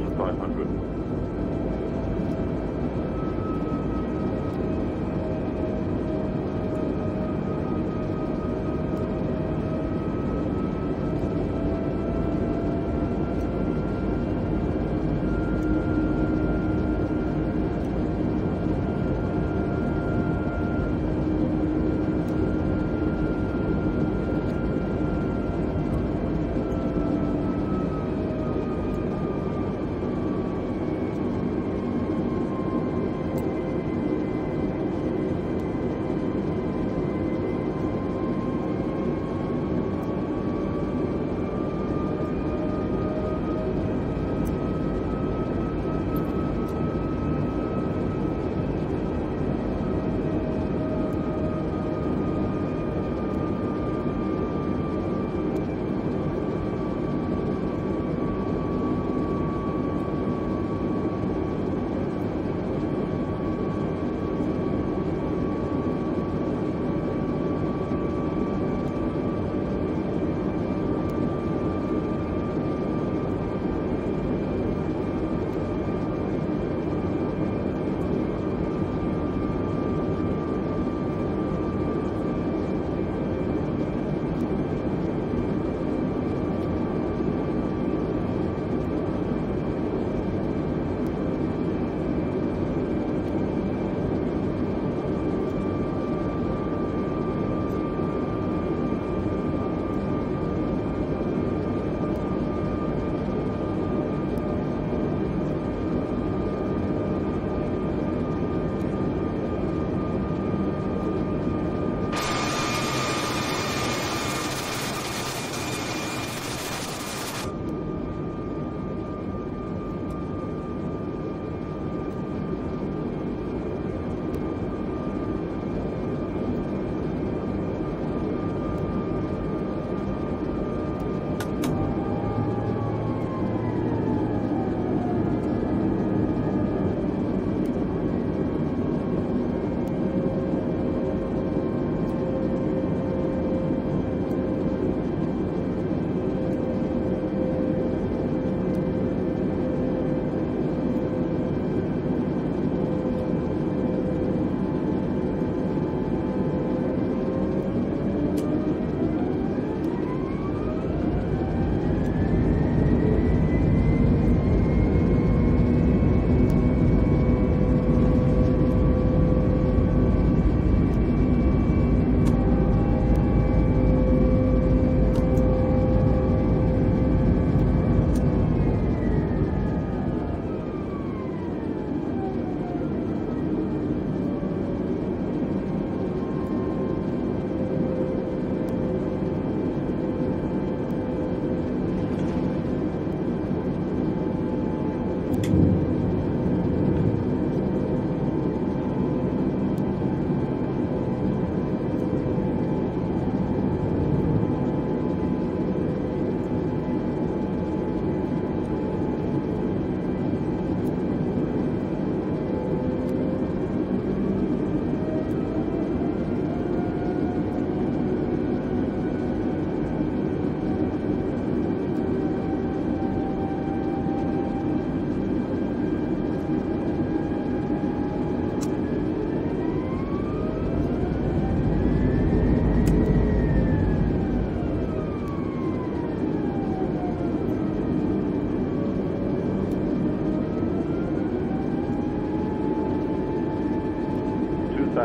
1,500.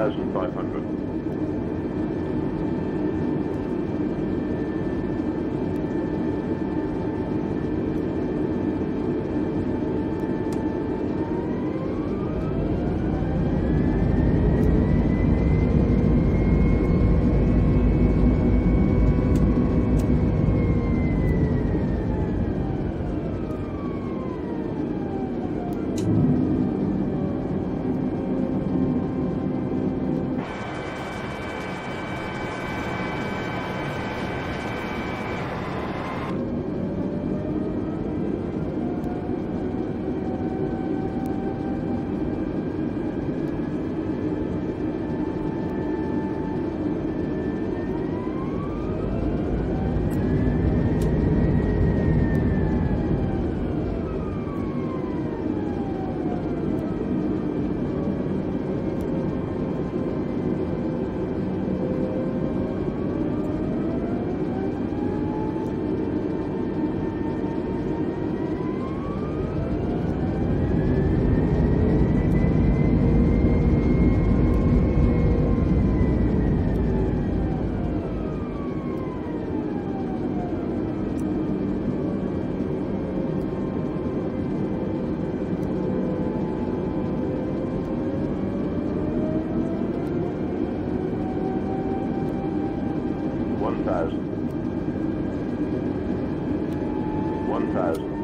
1,500. 2000.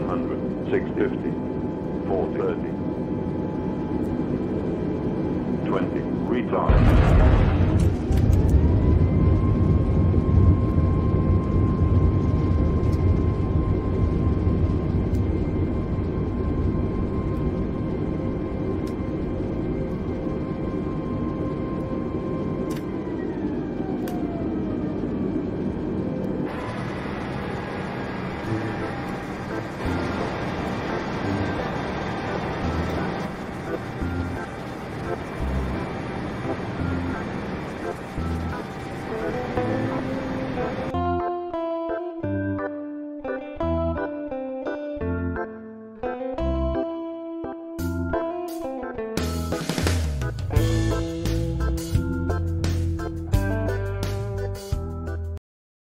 100, 650, 430, 20, retard.